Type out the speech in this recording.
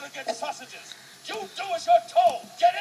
gonna get sausages. You do as you're told. Get